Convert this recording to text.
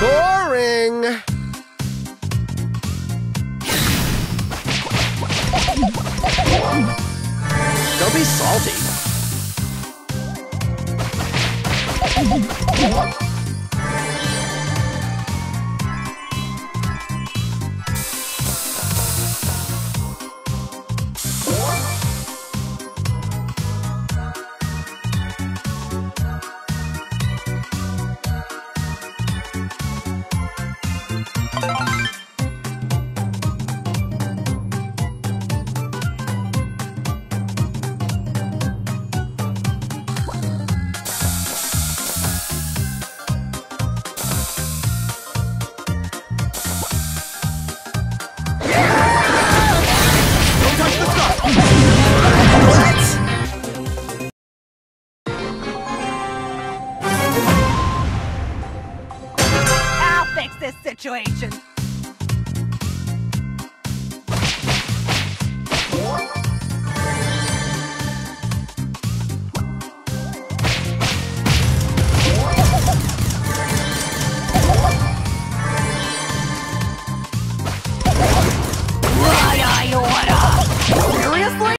Boring! Don't be salty. This situation.